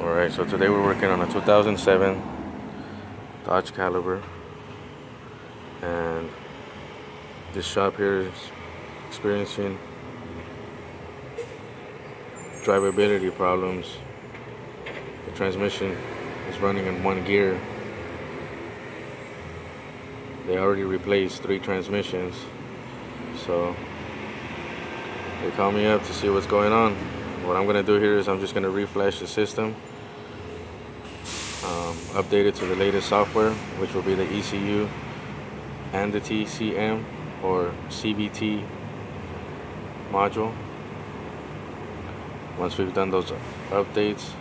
Alright, so today we're working on a 2007 Dodge Caliber and this shop here is experiencing drivability problems. The transmission is running in one gear. They already replaced three transmissions so they called me up to see what's going on. What I'm gonna do here is I'm just gonna reflash the system, um, update it to the latest software, which will be the ECU and the TCM or CVT module. Once we've done those updates,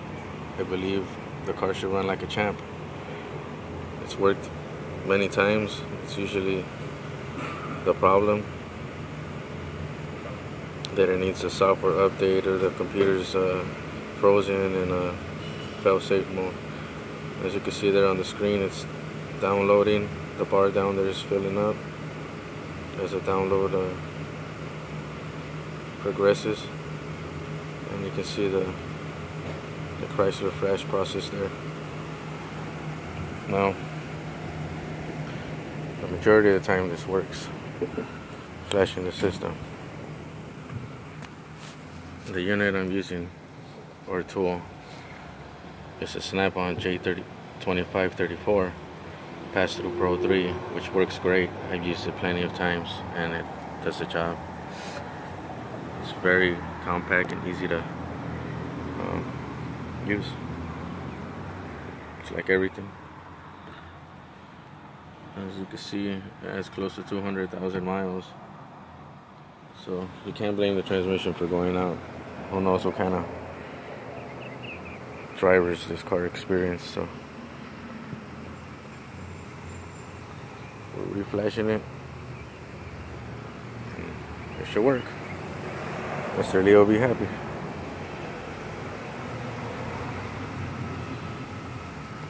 I believe the car should run like a champ. It's worked many times. It's usually the problem that it needs a software update or the computer's uh, frozen in a fail-safe mode. As you can see there on the screen, it's downloading. The bar down there is filling up as the download uh, progresses. And you can see the, the Chrysler flash process there. Now, the majority of the time this works, flashing the system the unit I'm using or tool is a Snap-on J2534 Pass-Through Pro 3 which works great. I've used it plenty of times and it does the job. It's very compact and easy to um, use. It's like everything. As you can see, it has close to 200,000 miles. So you can't blame the transmission for going out who knows what kind of drivers this car experienced so. We're reflashing it. It should work. Mr. Leo will be happy